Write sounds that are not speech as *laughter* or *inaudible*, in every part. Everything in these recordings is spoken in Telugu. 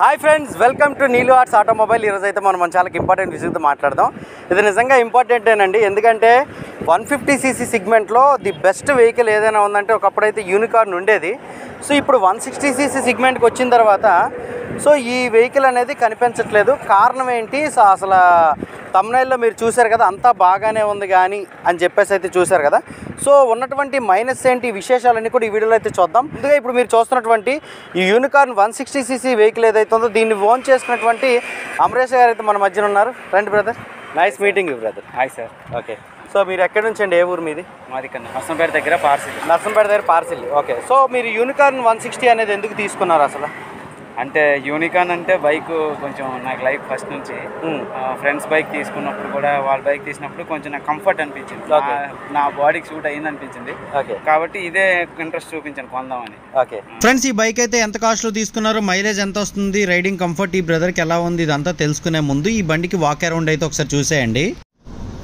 Hi friends welcome to Neelu arts automobile. ఈరోజు అయితే మనం చాలా ఇంపార్టెంట్ విషయంతో మాట్లాడదాం. ఇది నిజంగా ఇంపార్టెంటేనండి ఎందుకంటే వన్ ఫిఫ్టీ సీసీ సిగ్మెంట్లో ది బెస్ట్ వెహికల్ ఏదైనా ఉందంటే ఒకప్పుడైతే యూనికార్న్ ఉండేది. సో ఇప్పుడు వన్ సిక్స్టీ సీసీ సిగ్మెంట్కి వచ్చిన తర్వాత సో ఈ వెహికల్ అనేది కనిపించట్లేదు. కారణం ఏంటి? సో అసలు తమ్నైల్లో మీరు చూశారు కదా అంతా బాగానే ఉంది కానీ అని చెప్పేసి అయితే చూశారు కదా. సో ఉన్నటువంటి మైనస్ ఏంటి? విశేషాలన్నీ కూడా ఈ వీడియోలో అయితే చూద్దాం. ముందుగా ఇప్పుడు మీరు చూస్తున్నటువంటి ఈ Unicorn one sixty CC vehicle ఏదైతే ఉందో దీన్ని ఓన్ చేసుకున్నటువంటి అమరేష్ గారు అయితే మన మధ్యన ఉన్నారు. రండి brother nice meeting you brother hi sir okay so మీరు ఎక్కడి నుంచి అండి? ఏ ఊరు మీది? మాది ఇక్కడ హసంపేట దగ్గర పార్సిల్. నర్సంపేట దగ్గర పార్సిల్. ఓకే సో మీరు యూనికార్న్ వన్ సిక్స్టీ అనేది ఎందుకు తీసుకున్నారు అసలు? అంటే యూనికాన్ అంటే బైక్ కొంచెం నాకు లైఫ్ ఫస్ట్ నుంచి. ఫ్రెండ్స్ బైక్ తీసుకున్నప్పుడు కూడా వాళ్ళ బైక్ తీసినప్పుడు కొంచెం నాకు కంఫర్ట్ అనిపించింది. నా- బాడీకి సూట్ అయింది అనిపించింది ఓకే కాబట్టి ఇదే ఇంట్రెస్ట్ చూపించాను కొందామని. ఓకే ఫ్రెండ్స్ ఈ బైక్ అయితే ఎంత కాస్ట్లో తీసుకున్నారు? మైలేజ్ ఎంత వస్తుంది? రైడింగ్ కంఫర్ట్ ఈ బ్రదర్కి ఎలా ఉంది? ఇదంతా తెలుసుకునే ముందు ఈ బండికి వాక్ అరౌండ్ అయితే ఒకసారి చూసేయండి.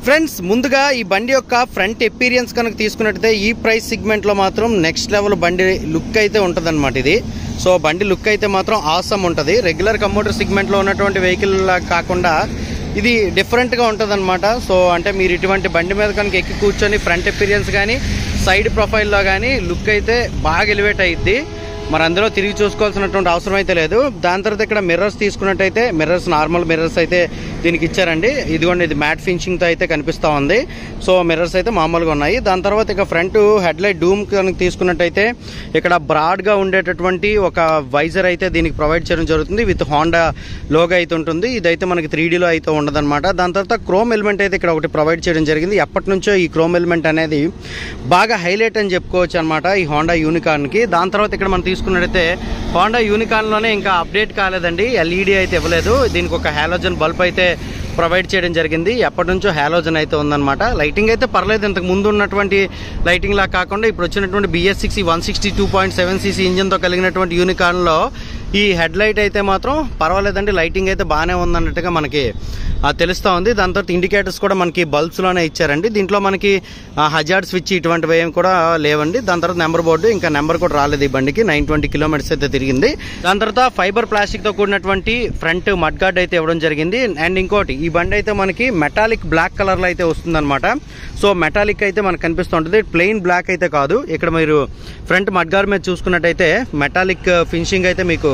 ఫ్రెండ్స్ ముందుగా ఈ బండి యొక్క ఫ్రంట్ ఎపీరియన్స్ కనుక తీసుకున్నట్టయితే ఈ ప్రైస్ సిగ్మెంట్లో మాత్రం నెక్స్ట్ లెవెల్ బండి లుక్ అయితే ఉంటుంది ఇది. సో బండి లుక్ అయితే మాత్రం ఆసమ్ ఉంటుంది. రెగ్యులర్ కంప్యూటర్ సిగ్మెంట్లో ఉన్నటువంటి వెహికల్ కాకుండా ఇది డిఫరెంట్గా ఉంటుంది సో అంటే మీరు ఇటువంటి బండి మీద కనుక ఎక్కి కూర్చొని ఫ్రంట్ ఎపీరియన్స్ కానీ సైడ్ ప్రొఫైల్లో కానీ లుక్ అయితే బాగా ఎలివేట్ అయ్యిద్ది మరి అందులో తిరిగి చూసుకోవాల్సినటువంటి అవసరం అయితే లేదు. దాని తర్వాత ఇక్కడ మిర్రర్స్ తీసుకున్నట్టయితే మిర్రర్స్ నార్మల్ మిర్రర్స్ అయితే దీనికి ఇచ్చారండి. ఇదిగోండి ఇది మ్యాట్ ఫినిషింగ్తో అయితే కనిపిస్తూ ఉంది. సో మిర్రర్స్ అయితే మామూలుగా ఉన్నాయి. దాని తర్వాత ఇక ఫ్రంట్ హెడ్ లైట్ డూమ్ కనుక తీసుకున్నట్టయితే ఇక్కడ బ్రాడ్గా ఉండేటటువంటి ఒక వైజర్ అయితే దీనికి ప్రొవైడ్ చేయడం జరుగుతుంది. విత్ హోండా లోగా అయితే ఉంటుంది. ఇదైతే మనకి త్రీడీలో అయితే ఉండదన్నమాట. దాని తర్వాత క్రోమ్ ఎలిమెంట్ అయితే ఇక్కడ ఒకటి ప్రొవైడ్ చేయడం జరిగింది. ఎప్పటి నుంచో ఈ క్రోమ్ ఎలిమెంట్ అనేది బాగా హైలైట్ అని చెప్పుకోవచ్చు అనమాట ఈ హోండా యూనికార్న్కి దాని తర్వాత ఇక్కడ మనం చూసుకున్నట్టయితే హోండా యూనికార్న్లోనే ఇంకా అప్డేట్ కాలేదండి. ఎల్ఈడి అయితే ఇవ్వలేదు. దీనికి ఒక హాలోజన్ బల్బ్ అయితే ప్రొవైడ్ చేయడం జరిగింది. ఎప్పటి నుంచో హాలోజన్ అయితే ఉందన్నమాట. లైటింగ్ అయితే పర్లేదు. ఇంతకు ముందు ఉన్నటువంటి లైటింగ్ లా కాకుండా ఇప్పుడు వచ్చినటువంటి BS six one sixty two point seven CC ఇంజిన్తో కలిగినటువంటి యూనికార్న్లో ఈ హెడ్ లైట్ అయితే మాత్రం పర్వాలేదండి లైటింగ్ అయితే బాగానే ఉందన్నట్టుగా మనకి తెలుస్తూ ఉంది. దాని తర్వాత ఇండికేటర్స్ కూడా మనకి బల్బ్స్లోనే ఇచ్చారండి. దీంట్లో మనకి హజార్డ్ స్విచ్ ఇటువంటివి ఏమి కూడా లేవండి. దాని తర్వాత నెంబర్ బోర్డు ఇంకా నెంబర్ కూడా రాలేదు ఈ బండికి. నైన్ ట్వంటీ కిలోమీటర్స్ అయితే తిరిగింది. దాని తర్వాత ఫైబర్ ప్లాస్టిక్తో కూడినటువంటి ఫ్రంట్ మడ్ గార్డ్ అయితే ఇవ్వడం జరిగింది. అండ్ ఇంకోటి ఈ బండి అయితే మనకి మెటాలిక్ బ్లాక్ కలర్లో అయితే వస్తుందన్నమాట. సో మెటాలిక్ అయితే మనకు కనిపిస్తుంటుంది. ప్లెయిన్ బ్లాక్ అయితే కాదు. ఇక్కడ మీరు ఫ్రంట్ మడ్ గార్డ్ మీద చూసుకున్నట్టయితే మెటాలిక్ ఫినిషింగ్ అయితే మీకు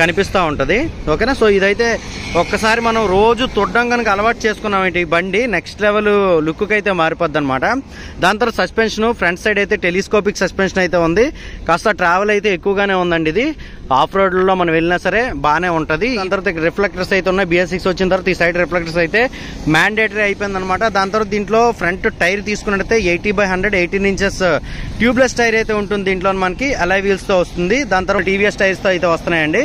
కనిపిస్తూ ఉంటుంది. ఓకేనా? సో ఇదైతే ఒక్కసారి మనం రోజు తొడ్డం కనుక అలవాటు చేసుకున్నామంటే ఈ బండి నెక్స్ట్ లెవెల్ లుక్కి అయితే మారిపోద్ది అనమాట దాని తర్వాత సస్పెన్షన్ ఫ్రంట్ సైడ్ అయితే టెలిస్కోపిక్ సస్పెన్షన్ అయితే ఉంది. కాస్త ట్రావెల్ అయితే ఎక్కువగానే ఉందండి ఇది. ఆఫ్ రోడ్లో మనం వెళ్ళినా సరే బాగానే ఉంటుంది. దాని తర్వాత రిఫ్లెక్టర్స్ అయితే ఉన్నాయి. బిఎస్ సిక్స్ వచ్చిన తర్వాత ఈ సైడ్ రిఫ్లెక్టర్స్ అయితే మ్యాండేటరీ అయిపోయింది అనమాట దాని తర్వాత దీంట్లో ఫ్రంట్ టైర్ తీసుకున్నట్టయితే eighty by hundred eighteen inches tubeless tyre అయితే ఉంటుంది దీంట్లో మనకి. అలై వీల్స్తో వస్తుంది. దాని తర్వాత టీవీఎస్ టైర్స్తో అయితే వస్తున్నాయండి.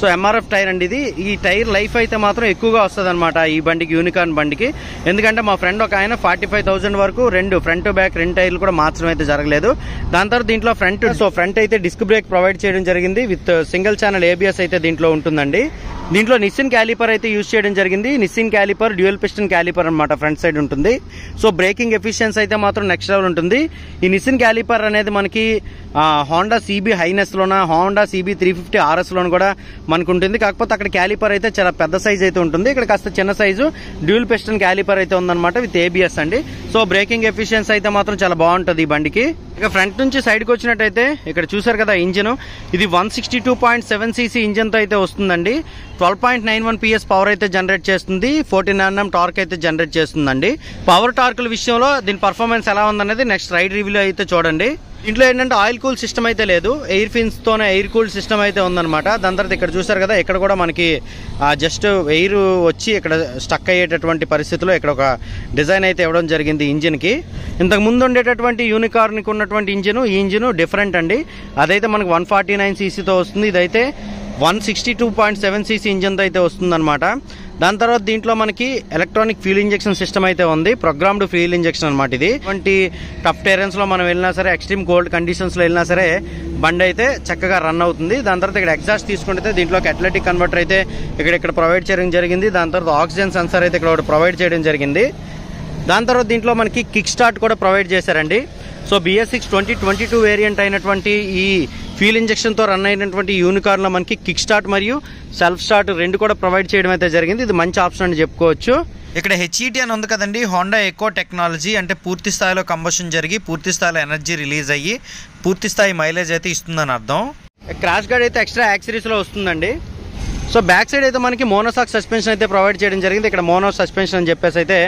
సో ఎంఆర్ఎఫ్ టైర్ అండి ఇది. ఈ టైర్ లైఫ్ అయితే మాత్రం ఎక్కువగా వస్తుంది ఈ బండికి యూనికార్న్ బండికి. ఎందుకంటే మా ఫ్రెండ్ ఒక ఆయన ఫార్టీ ఫైవ్ థౌసండ్ వరకు రెండు ఫ్రంట్ బ్యాక్ రెండు టైర్లు కూడా మార్చడం అయితే జరగలేదు. దాని తర్వాత దీంట్లో ఫ్రంట్ సో ఫ్రంట్ అయితే డిస్క్ బ్రేక్ ప్రొవైడ్ చేయడం జరిగింది. విత్ సింగిల్ ఛానల్ ఏబిఎస్ అయితే దీంట్లో ఉంటుందండి. దీంట్లో నిస్సిన్ క్యాలిపర్ అయితే యూజ్ చేయడం జరిగింది. Nissin caliper dual piston caliper అనమాట ఫ్రంట్ సైడ్ ఉంటుంది. సో బ్రేకింగ్ ఎఫిషియన్స్ అయితే మాత్రం నెక్స్ట్ లెవెల్ ఉంటుంది. ఈ నిస్సిన్ క్యాలిపర్ అనేది మనకి హోండా సిబి హైనెస్ లోన Honda CB three fifty RS లోన కూడా మనకు ఉంటుంది కాకపోతే అక్కడ క్యాలిపర్ అయితే చాలా పెద్ద సైజ్ అయితే ఉంటుంది. ఇక్కడ కాస్త చిన్న సైజు డ్యూల్ పిస్టన్ క్యాలిపర్ అయితే ఉందన్నమాట విత్ ఏబిఎస్ అండి. సో బ్రేకింగ్ ఎఫిషియన్సీ అయితే మాత్రం చాలా బాగుంటుంది ఈ బండికి. ఇక ఫ్రంట్ నుంచి సైడ్కి వచ్చినట్టయితే ఇక్కడ చూసారు కదా ఇంజిన్. ఇది one sixty two point seven CC ఇంజిన్తో అయితే వస్తుందండి. Twelve point nine one PS power అయితే జనరేట్ చేస్తుంది. ఫోర్టీన్ ఎన్ఎం టార్క్ అయితే జనరేట్ చేస్తుందండి. పవర్ టార్కుల విషయంలో దీని పర్ఫార్మెన్స్ ఎలా ఉందనేది నెక్స్ట్ రైడ్ రివ్యూలో అయితే చూడండి. ఇంట్లో ఏంటంటే ఆయిల్ కూల్ సిస్టమ్ అయితే లేదు. ఎయిర్ ఫిన్స్ తోనే ఎయిర్ కూల్ సిస్టమ్ అయితే ఉందన్నమాట. దాని తర్వాత ఇక్కడ చూసారు కదా ఇక్కడ కూడా మనకి జస్ట్ ఎయిర్ వచ్చి ఇక్కడ స్టక్ అయ్యేటటువంటి పరిస్థితిలో ఇక్కడ ఒక డిజైన్ అయితే ఇవ్వడం జరిగింది ఇంజిన్కి. ఇంతకు ముందు ఉండేటటువంటి యూనికార్న్కి ఉన్నటువంటి ఇంజిన్ ఈ ఇంజిన్ డిఫరెంట్ అండి. అదైతే మనకి వన్ ఫార్టీ నైన్ సీసీతో వస్తుంది. ఇదైతే one sixty two point seven CC ఇంజన్తో అయితే వస్తుందన్నమాట. దాని తర్వాత దీంట్లో మనకి ఎలక్ట్రానిక్ ఫ్యూల్ ఇంజెక్షన్ సిస్టమ్ అయితే ఉంది. ప్రోగ్రామ్డ్ ఫ్యూల్ ఇంజెక్షన్ అనమాట ఇది. ఇటువంటి టఫ్ టెరెన్స్లో మనం వెళ్ళినా సరే ఎక్స్ట్రీమ్ కోల్డ్ కండిషన్స్లో వెళ్ళినా సరే బండి అయితే చక్కగా రన్ అవుతుంది. దాని తర్వాత ఇక్కడ ఎగ్జాస్ట్ తీసుకుంటే దీంట్లోకి అథ్లెటిక్ కన్వర్టర్ అయితే ఇక్కడ ఇక్కడ ప్రొవైడ్ చేయడం జరిగింది. దాని తర్వాత ఆక్సిజన్ సెన్సార్ అయితే ఇక్కడ ప్రొవైడ్ చేయడం జరిగింది. దాని తర్వాత దీంట్లో మనకి కిక్ స్టార్ట్ కూడా ప్రొవైడ్ చేశారండి. So BS six twenty twenty two variant అయినటువంటి ఈ ఫ్యూల్ ఇంజక్షన్తో రన్ అయినటువంటి యూనికార్న్లో మనకి కిక్ స్టార్ట్ మరియు సెల్ఫ్ స్టార్ట్ రెండు కూడా ప్రొవైడ్ చేయడం అయితే జరిగింది. ఇది మంచి ఆప్షన్ అని చెప్పుకోవచ్చు. ఇక్కడ హెచ్ఈటి అని ఉంది కదండి. హోండా ఎకో టెక్నాలజీ అంటే పూర్తి స్థాయిలో కంబషన్ జరిగి పూర్తి స్థాయిలో ఎనర్జీ రిలీజ్ అయ్యి పూర్తి స్థాయి మైలేజ్ అయితే ఇస్తుందని అర్థం. క్రాష్ గార్డ్ అయితే ఎక్స్ట్రా యాక్సరీస్లో వస్తుందండి. సో బ్యాక్ సైడ్ అయితే మనకి మోనోసాక్ సస్పెన్షన్ అయితే ప్రొవైడ్ చేయడం జరిగింది. ఇక్కడ మోనో సస్పెన్షన్ అని చెప్పేసి అయితే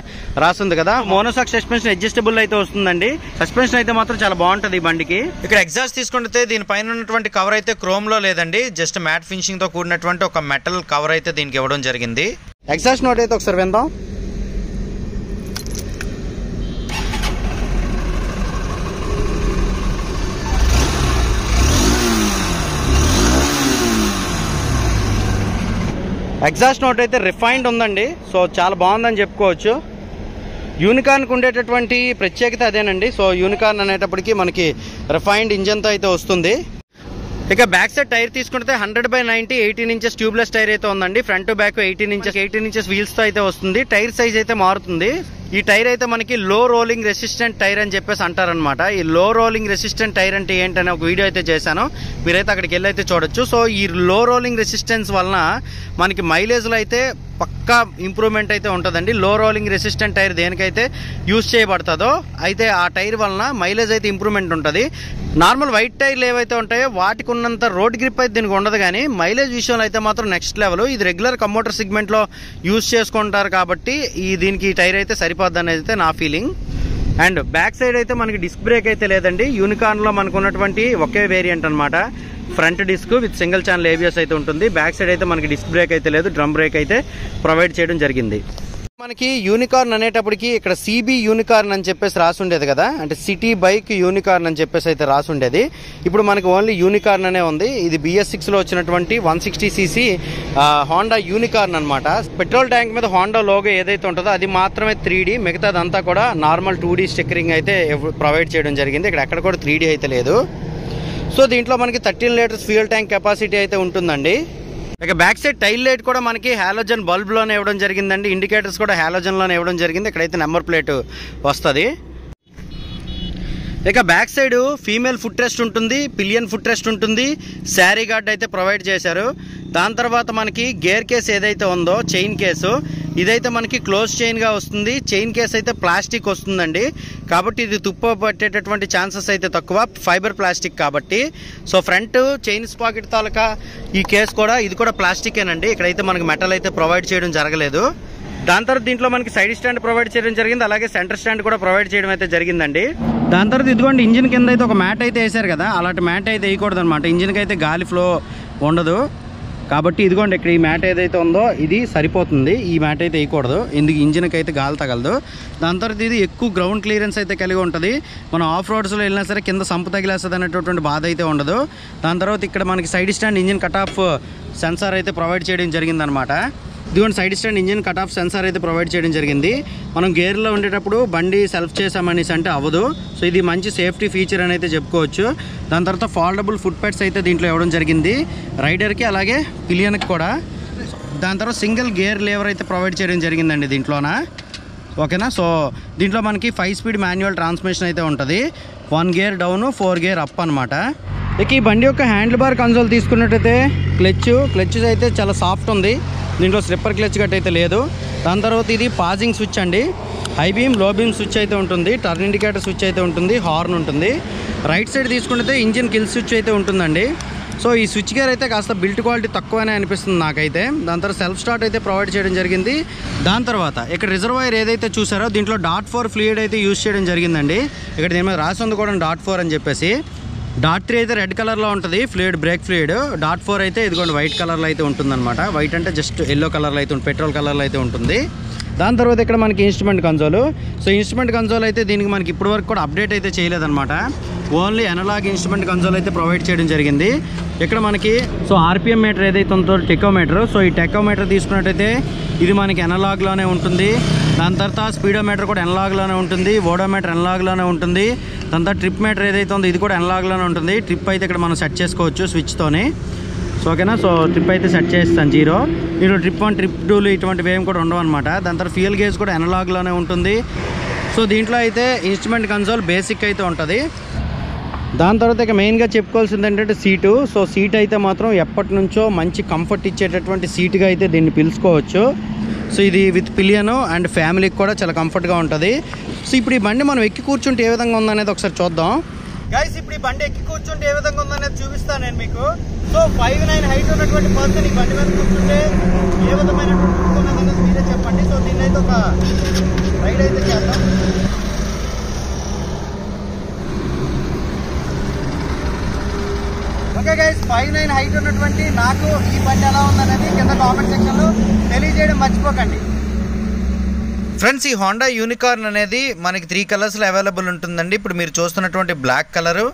రాస్తుంది కదా. మోనోసాక్ సస్పెన్షన్ అడ్జస్టబుల్ అయితే వస్తుందండి. సస్పెన్షన్ అయితే మాత్రం చాలా బాగుంటుంది ఈ బండికి. ఇక్కడ ఎగ్జాస్ట్ తీసుకుంటే దీనిపైన ఉన్నటువంటి కవర్ అయితే క్రోమ్లో లేదండి. జస్ట్ మ్యాట్ ఫినిషింగ్తో కూడినటువంటి ఒక మెటల్ కవర్ అయితే దీనికి ఇవ్వడం జరిగింది. ఎగ్జాస్ట్ నోట్ అయితే ఒకసారి విందాం. ఎగ్జాస్ట్ నోట్ అయితే రిఫైన్డ్ ఉందండి. సో చాలా బాగుందని చెప్పుకోవచ్చు. యూనికార్న్కి ఉండేటటువంటి ప్రత్యేకత అదేనండి. సో యూనికార్న్ అనేటప్పటికి మనకి రిఫైన్డ్ ఇంజన్తో అయితే వస్తుంది. ఇక బ్యాక్ సైడ్ టైర్ తీసుకుంటే hundred by ninety eighteen inches tubeless tyre అయితే ఉందండి. Front back eighteen inches eighteen inches వీల్స్తో అయితే వస్తుంది. టైర్ సైజ్ అయితే మారుతుంది. ఈ టైర్ అయితే మనకి లో రోలింగ్ రెసిస్టెంట్ టైర్ అని చెప్పేసి అంటారనమాట ఈ లో రోలింగ్ రెసిస్టెంట్ టైర్ అంటే ఏంటనే ఒక వీడియో అయితే చేశాను. మీరైతే అక్కడికి వెళ్ళి అయితే చూడొచ్చు. సో ఈ లో రోలింగ్ రెసిస్టెన్స్ వలన మనకి మైలేజ్లో అయితే పక్కా ఇంప్రూవ్మెంట్ అయితే ఉంటుందండి. లో రోలింగ్ రెసిస్టెంట్ టైర్ దేనికైతే యూస్ చేయబడుతుందో అయితే ఆ టైర్ వలన మైలేజ్ అయితే ఇంప్రూవ్మెంట్ ఉంటుంది. నార్మల్ వైట్ టైర్లు ఏవైతే ఉంటాయో వాటికి ఉన్నంత రోడ్ గ్రిప్ అయితే దీనికి ఉండదు కానీ మైలేజ్ విషయంలో అయితే మాత్రం నెక్స్ట్ లెవెల్ ఇది రెగ్యులర్ కంప్యూటర్ సెగ్మెంట్లో యూస్ చేసుకుంటారు కాబట్టి ఈ దీనికి ఈ టైర్ అయితే సరిపోద్ది అనేది అయితే నా ఫీలింగ్ అండ్ బ్యాక్ సైడ్ అయితే మనకి డిస్క్ బ్రేక్ అయితే లేదండి. యూనికార్న్లో మనకు ఉన్నటువంటి ఒకే వేరియంట్ అనమాట front disc with single channel ABS అయితే ఉంటుంది. బ్యాక్ సైడ్ అయితే మనకి డిస్క్ బ్రేక్ అయితే లేదు. డ్రమ్ బ్రేక్ అయితే ప్రొవైడ్ చేయడం జరిగింది. మనకి యూనికార్న్ అనేటప్పటికి ఇక్కడ సిబి యూనికార్న్ అని చెప్పేసి రాసుండేది కదా? అంటే సిటీ బైక్ యూనికార్న్ అని చెప్పేసి అయితే రాసుండేది. ఇప్పుడు మనకి ఓన్లీ యూనికార్న్ అనే ఉంది. ఇది బిఎస్ సిక్స్లో వచ్చినటువంటి one sixty CC Honda Unicorn అనమాట పెట్రోల్ ట్యాంక్ మీద హోండా లోగో ఏదైతే ఉంటుందో అది మాత్రమే త్రీ డి మిగతాదంతా కూడా నార్మల్ టూ డి స్టిక్కరింగ్ అయితే ప్రొవైడ్ చేయడం జరిగింది. ఇక్కడ ఎక్కడ కూడా త్రీ అయితే లేదు. సో దీంట్లో మనకి thirteen litres fuel tank capacity అయితే ఉంటుందండి. ఇక బ్యాక్ సైడ్ టైల్ లైట్ కూడా మనకి హాలోజన్ బల్బ్లోనే ఇవ్వడం జరిగిందండి. ఇండికేటర్స్ కూడా హాలోజన్లోనే ఇవ్వడం జరిగింది. ఇక్కడైతే నెంబర్ ప్లేట్ వస్తుంది. ఇక back side female foot rest ఉంటుంది పిలియన్ ఫుట్ రెస్ట్ ఉంటుంది. శారీ గార్డ్ అయితే ప్రొవైడ్ చేశారు. దాని తర్వాత మనకి గేర్ కేస్ ఏదైతే ఉందో చైన్ కేసు ఇదైతే మనకి క్లోజ్ చైన్గా వస్తుంది. చైన్ కేస్ అయితే ప్లాస్టిక్ వస్తుందండి. కాబట్టి ఇది తుప్పు పట్టేటటువంటి ఛాన్సెస్ అయితే తక్కువ. ఫైబర్ ప్లాస్టిక్ కాబట్టి. సో ఫ్రంట్ చైన్స్ పాకెట్ తాలూకా ఈ కేస్ కూడా ఇది కూడా ప్లాస్టికేనండి. ఇక్కడైతే మనకి మెటల్ అయితే ప్రొవైడ్ చేయడం జరగలేదు. దాని తర్వాత దీంట్లో మనకి సైడ్ స్టాండ్ ప్రొవైడ్ చేయడం జరిగింది. అలాగే సెంటర్ స్టాండ్ కూడా ప్రొవైడ్ చేయడం అయితే జరిగిందండి. దాని తర్వాత ఇదిగోండి ఇంజిన్ కింద అయితే ఒక మ్యాట్ అయితే వేశారు కదా. అలాంటి మ్యాట్ అయితే వేయకూడదు అనమాట ఇంజిన్కి అయితే గాలి ఫ్లో ఉండదు. కాబట్టి ఇదిగోండి ఇక్కడ ఈ మ్యాట్ ఏదైతే ఉందో ఇది సరిపోతుంది. ఈ మ్యాట్ అయితే వేయకూడదు. ఎందుకు ఇంజిన్కి అయితే గాలి తగలదు. దాని తర్వాత ఇది ఎక్కువ గ్రౌండ్ క్లియరెన్స్ అయితే కలిగి ఉంటుంది. మనం ఆఫ్ రోడ్స్లో వెళ్ళినా సరే కింద సంపు తగిలేస్తుంది అనేటటువంటి బాధ అయితే ఉండదు. దాని తర్వాత ఇక్కడ మనకి side stand engine cut off sensor అయితే ప్రొవైడ్ చేయడం జరిగిందనమాట ఇదిగోండి side stand engine cut off sensor అయితే ప్రొవైడ్ చేయడం జరిగింది. మనం గేర్లో ఉండేటప్పుడు బండి సెల్ఫ్ చేసామనేసి అంటే అవ్వదు. సో ఇది మంచి సేఫ్టీ ఫీచర్ అని అయితే చెప్పుకోవచ్చు. దాని తర్వాత ఫాల్డబుల్ ఫుట్ ప్యాడ్స్ అయితే దీంట్లో ఇవ్వడం జరిగింది. రైడర్కి అలాగే పిలియన్కి కూడా. దాని తర్వాత సింగిల్ గేర్ లేవర్ అయితే ప్రొవైడ్ చేయడం జరిగిందండి దీంట్లోన. ఓకేనా? సో దీంట్లో మనకి ఫైవ్ స్పీడ్ మాన్యువల్ ట్రాన్స్మిషన్ అయితే ఉంటుంది. One gear down four gear up అనమాట ఇక ఈ బండి యొక్క హ్యాండిల్ బార్ కన్సోల్ తీసుకున్నట్టయితే క్లచ్. క్లచ్ అయితే చాలా సాఫ్ట్ ఉంది. దీంట్లో స్లిప్పర్ క్లచ్ గట్ అయితే లేదు. దాని తర్వాత ఇది పాజింగ్ స్విచ్ అండి. హై బీమ్లో బీమ్ స్విచ్ అయితే ఉంటుంది. టర్న్ ఇండికేటర్ స్విచ్ అయితే ఉంటుంది. హార్న్ ఉంటుంది. రైట్ సైడ్ తీసుకుంటే ఇంజిన్ కిల్ స్విచ్ అయితే ఉంటుందండి. సో ఈ స్విచ్ గేర్ అయితే కాస్త బిల్ట్ క్వాలిటీ తక్కువనే అనిపిస్తుంది నాకైతే. దాని తర్వాత సెల్ఫ్ స్టార్ట్ అయితే ప్రొవైడ్ చేయడం జరిగింది. దాని తర్వాత ఇక్కడ రిజర్వాయర్ ఏదైతే చూసారో దీంట్లో డాట్ ఫోర్ ఫ్లూయిడ్ అయితే యూజ్ చేయడం జరిగిందండి. ఇక్కడ దీని మీద రాసి ఉంది కూడా డాట్ ఫోర్ అని చెప్పేసి. డాట్ త్రీ అయితే రెడ్ కలర్లో ఉంటుంది fluid brake fluid. DOT four అయితే ఇదిగోండి వైట్ కలర్లో అయితే ఉంటుందన్నమాట. వైట్ అంటే జస్ట్ ఎల్లో కలర్లో అయితే ఉంటుంది పెట్రోల్ కలర్లో అయితే ఉంటుంది. దాని తర్వాత ఇక్కడ మనకి instrument console. So instrument console అయితే దీనికి మనకి ఇప్పటి వరకు కూడా అప్డేట్ అయితే చేయలేదన్నమాట. ఓన్లీ అనలాగ్ ఇన్స్ట్రుమెంట్ కన్సోల్ అయితే ప్రొవైడ్ చేయడం జరిగింది. ఇక్కడ మనకి సో ఆర్పిఎం మీటర్ ఏదైతే ఉందో టెకోమీటర్ సో ఈ టెకోమీటర్ తీసుకున్నట్టయితే ఇది మనకి ఎనలాగ్లోనే ఉంటుంది. దాని తర్వాత స్పీడోమీటర్ కూడా ఎనలాగ్లోనే ఉంటుంది ఓడోమీటర్ ఎనలాగ్లోనే ఉంటుంది. దాని తర్వాత ట్రిప్ మీటర్ ఏదైతే ఉందో ఇది కూడా ఎనలాగ్లోనే ఉంటుంది. ట్రిప్ అయితే ఇక్కడ మనం సెట్ చేసుకోవచ్చు స్విచ్తోని సో ఓకేనా సో ట్రిప్ అయితే సెట్ చేస్తాను జీరో మీరు ట్రిప్ వన్ ట్రిప్ టూలు ఇటువంటివి ఏం కూడా ఉండవు అనమాట దాని తర్వాత ఫ్యూయల్ గేజ్ కూడా ఎనలాగ్లోనే ఉంటుంది. సో దీంట్లో అయితే ఇన్స్ట్రుమెంట్ కన్సోల్ బేసిక్ అయితే ఉంటుంది. దాని తర్వాత ఇక మెయిన్గా చెప్పుకోవాల్సింది ఏంటంటే సీటు సో సీట్ అయితే మాత్రం ఎప్పటి నుంచో మంచి కంఫర్ట్ ఇచ్చేటటువంటి సీటుగా అయితే దీన్ని పిలుచుకోవచ్చు. సో ఇది విత్ పిలియన్ అండ్ ఫ్యామిలీకి కూడా చాలా కంఫర్ట్గా ఉంటుంది. సో ఇప్పుడు ఈ బండి మనం ఎక్కి కూర్చుంటే ఏ విధంగా ఉందనేది ఒకసారి చూద్దాం. గైస్ ఇప్పుడు ఈ బండి ఎక్కి కూర్చుంటే ఏ విధంగా ఉందనేది చూపిస్తాను నేను మీకు. సో ఫైవ్ నైన్ హైట్ ఉన్నటువంటి పర్సన్ ఈ బండి మీద కూర్చుంటే ఏ విధమైనటువంటి అనేది మీరే చెప్పండి. సో దీన్ని అయితే ఒక రైడ్ అయితే చేద్దాం. Okay guys five nine height ఉన్నటువంటి నాకు ఈ బండి ఎలా ఉందనేది కింద కామెంట్ సెక్షన్లో తెలియజేయడం మర్చిపోకండి. ఫ్రెండ్స్ ఈ హోండా యూనికార్న్ అనేది మనకి త్రీ కలర్స్లో అవైలబుల్ ఉంటుందండి. ఇప్పుడు మీరు చూస్తున్నటువంటి బ్లాక్ కలరు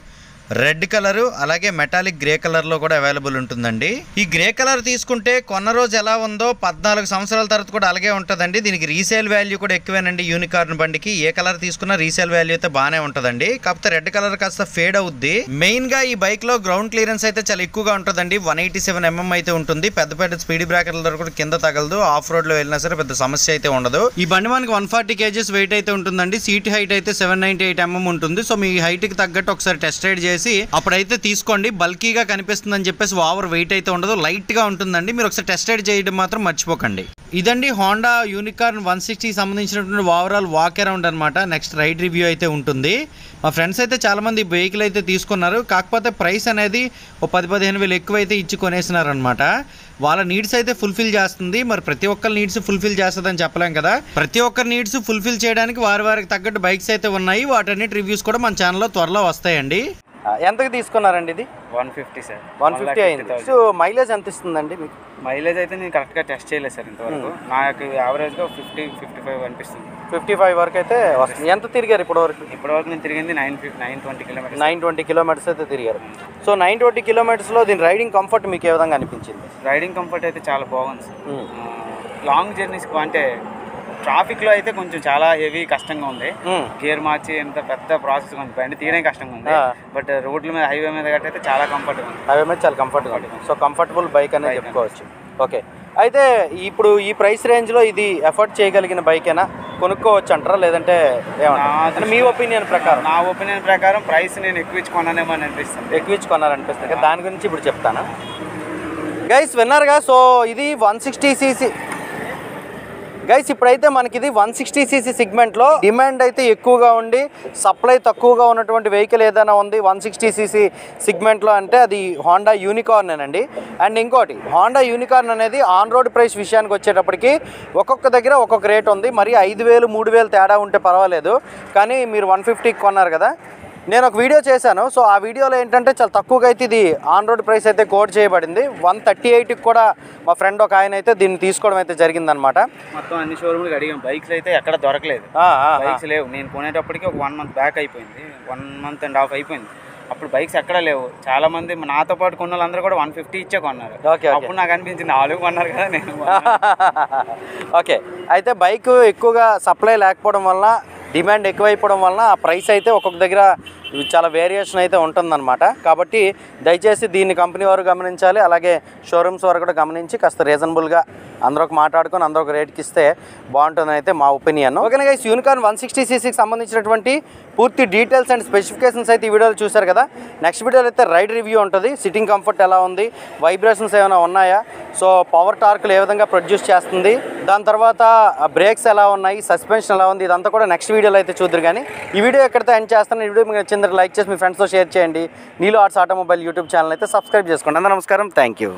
రెడ్ కలరు అలాగే మెటాలిక్ గ్రే కలర్లో కూడా అవైలబుల్ ఉంటుందండి. ఈ గ్రే కలర్ తీసుకుంటే కొన్న రోజు ఎలా ఉందో పద్నాలుగు సంవత్సరాల తర్వాత కూడా అలాగే ఉంటుందండి. దీనికి రీసేల్ వాల్యూ కూడా ఎక్కువేనండి యూనికార్న్ బండికి. ఏ కలర్ తీసుకున్నా రీసేల్ వాల్యూ అయితే బాగానే ఉంటుందండి. కాకపోతే రెడ్ కలర్ కాస్త ఫేడ్ అవుద్ది. మెయిన్గా ఈ బైక్లో గ్రౌండ్ క్లియరెన్స్ అయితే చాలా ఎక్కువగా ఉంటుందండి. వన్ ఎయిటీ సెవెన్ ఎంఎం అయితే ఉంటుంది. పెద్ద పెద్ద స్పీడ్ బ్రేకర్ల దగ్గర కూడా కింద తగలదు. ఆఫ్ రోడ్లో వెళ్ళినా సరే పెద్ద సమస్య అయితే ఉండదు. ఈ బండి మనకి వన్ ఫార్టీ కేజీస్ వెయిట్ అయితే ఉంటుందండి. సీట్ హైట్ అయితే సెవెన్ నైన్టీ ఎయిట్ ఎంఎం ఉంటుంది. సో మీ హైట్కి తగ్గట్టు ఒకసారి టెస్ట్ రైడ్ చేసి అప్పుడైతే తీసుకోండి. బల్కీగా కనిపిస్తుందని చెప్పేసి ఓవర్ వెయిట్ అయితే ఉండదు. లైట్గా ఉంటుందండి. మీరు ఒకసారి టెస్ట్ రైడ్ చేయడం మాత్రం మర్చిపోకండి. ఇదండి హోండా యూనికార్న్ వన్ సిక్స్టీకి సంబంధించినటువంటి ఓవరాల్ వాక్ అరౌండ్ అనమాట నెక్స్ట్ రైడ్ రివ్యూ అయితే ఉంటుంది. మా ఫ్రెండ్స్ అయితే చాలామంది వెహికల్ అయితే తీసుకున్నారు. కాకపోతే ప్రైస్ అనేది ఓ పది పదిహేను వేలు ఎక్కువ అయితే ఇచ్చి కొనేసినారనమాట వాళ్ళ నీడ్స్ అయితే ఫుల్ఫిల్ చేస్తుంది. మరి ప్రతి ఒక్కరి నీడ్స్ ఫుల్ఫిల్ చేస్తుందని చెప్పలేం కదా. ప్రతి ఒక్కరి నీడ్స్ ఫుల్ఫిల్ చేయడానికి వారి వారికి తగ్గట్టు బైక్స్ అయితే ఉన్నాయి. వాటన్నిటి రివ్యూస్ కూడా మన ఛానల్లో త్వరలో వస్తాయండి. ఎంతకు తీసుకున్నారండి ఇది? One fifty sir. One fifty అయింది. సో మైలేజ్ ఎంత ఇస్తుందండి మీకు? మైలేజ్ అయితే నేను కరెక్ట్గా టెస్ట్ చేయలేదు సార్ ఇంతవరకు. నాకు యావరేజ్గా ఫిఫ్టీ ఫిఫ్టీ ఫైవ్ అనిపిస్తుంది. ఫిఫ్టీ ఫైవ్ వరకు అయితే వస్తుంది. ఎంత తిరిగారు ఇప్పటి వరకు ఇప్పటివరకు నేను తిరిగింది nine fifty nine twenty kilometres. Nine twenty kilometres అయితే తిరిగారు. సో నైన్ ట్వంటీ కిలోమీటర్స్లో దీని రైడింగ్ కంఫర్ట్ మీకు ఏ విధంగా అనిపించింది? రైడింగ్ కంఫర్ట్ అయితే చాలా బాగుంది సార్. లాంగ్ జర్నీస్ అంటే ట్రాఫిక్లో అయితే కొంచెం చాలా హెవీ కష్టంగా ఉంది. గేర్ మార్చి ఎంత పెద్ద ప్రాసెస్ ఉంది. బండి తీయడం కష్టంగా ఉంది. బట్ రోడ్ల మీద హైవే మీద గట్ట అయితే చాలా కంఫర్ట్గా ఉంది. అవి మీద చాలా కంఫర్ట్గా సో కంఫర్టబుల్ బైక్ అనేది చెప్పుకోవచ్చు. ఓకే అయితే ఇప్పుడు ఈ ప్రైస్ రేంజ్లో ఇది ఎఫర్ట్ చేయగలిగిన బైకేనా కొనుక్కోవచ్చు అంటారా? లేదంటే ఏమన్నా మీ ఒపీనియన్ ప్రకారం. నా ఒపీనియన్ ప్రకారం ప్రైస్ నేను ఎక్కువ ఇచ్చి కొన్నానేమో అని అనిపిస్తుంది. ఎక్కువ ఇచ్చి కొనాలనిపిస్తుంది. కదా, దాని గురించి ఇప్పుడు చెప్తాను? గైస్ విన్నారుగా? సో ఇది వన్ సిక్స్టీ సీసీ గైస్ ఇప్పుడైతే మనకి ఇది వన్ సిక్స్టీ సీసీ సెగ్మెంట్లో డిమాండ్ అయితే ఎక్కువగా ఉండి సప్లై తక్కువగా ఉన్నటువంటి వెహికల్ ఏదైనా ఉంది వన్ సిక్స్టీ సీసీ సెగ్మెంట్లో అంటే అది హోండా యూనికార్న్ అండి అండ్ ఇంకోటి హోండా యూనికార్న్ అనేది ఆన్ రోడ్ ప్రైస్ విషయానికి వచ్చేటప్పటికి ఒక్కొక్క దగ్గర ఒక్కొక్క రేట్ ఉంది. మరి ఐదు వేలు మూడు వేలు తేడా ఉంటే పర్వాలేదు. కానీ మీరు వన్ ఫిఫ్టీకి కొన్నారు కదా. నేను ఒక వీడియో చేశాను. సో ఆ వీడియోలో ఏంటంటే చాలా తక్కువగా అయితే ఇది ఆన్ రోడ్ ప్రైస్ అయితే కోడ్ చేయబడింది. వన్ థర్టీ ఎయిట్కి కూడా మా ఫ్రెండ్ ఒక ఆయన అయితే దీన్ని తీసుకోవడం అయితే జరిగిందనమాట మొత్తం అన్ని షోరూమ్లు అడిగాం. బైక్స్ అయితే ఎక్కడ దొరకలేదు. బైక్స్ లేవు. నేను కొనేటప్పటికి ఒక వన్ మంత్ బ్యాక్ అయిపోయింది. వన్ మంత్ అండ్ హాఫ్ అయిపోయింది. అప్పుడు బైక్స్ ఎక్కడ లేవు. చాలా మంది నాతో పాటు కొన్న వాళ్ళందరూ కూడా వన్ ఫిఫ్టీ ఇచ్చే కొన్నారు. అప్పుడు నాకు అనిపించింది నాలుగు కొన్నారు కదా నేను. *laughs* ఓకే. అయితే బైక్ ఎక్కువగా సప్లై లేకపోవడం వల్ల డిమాండ్ ఎక్కువైపోవడం వలన ఆ ప్రైస్ అయితే ఒక్కొక్క దగ్గర చాలా వేరియేషన్ అయితే ఉంటుందన్నమాట. కాబట్టి దయచేసి దీన్ని కంపెనీ వారు గమనించాలి. అలాగే షోరూమ్స్ వారు కూడా గమనించి కాస్త రీజనబుల్గా అందరూ ఒక మాట్లాడుకొని అందరూ ఒక రేట్కి ఇస్తే బాగుంటుందని అయితే మా opinion okay guys Unicorn one sixty సీసీకి సంబంధించినటువంటి పూర్తి డీటెయిల్స్ అండ్ స్పెసిఫికేషన్స్ అయితే ఈ వీడియోలో చూశారు కదా. నెక్స్ట్ వీడియోలో అయితే రైడ్ రివ్యూ ఉంటుంది. సిట్టింగ్ కంఫర్ట్ ఎలా ఉంది? వైబ్రేషన్స్ ఏమైనా ఉన్నాయా? సో పవర్ టార్క్లు ఏ విధంగా ప్రొడ్యూస్ చేస్తుంది? దాని తర్వాత బ్రేక్స్ ఎలా ఉన్నాయి? సస్పెన్షన్ ఎలా ఉంది? ఇదంతా కూడా నెక్స్ట్ వీడియోలో అయితే చూద్దరు కానీ ఈ వీడియో ఎక్కడితో ఎండ్ చేస్తాను? ఈ వీడియో మీకు నచ్చిందంటే లైక్ చేసి మీ ఫ్రెండ్స్తో షేర్ చేయండి. నీలో ఆర్ట్స్ ఆటోమొబైల్ యూట్యూబ్ ఛానల్ అయితే సబ్స్క్రైబ్ చేసుకోండి. అందరూ నమస్కారం. Thank you